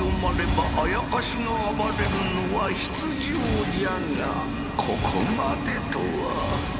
読まればあやかしが暴れるのは必要じゃがここまでとは。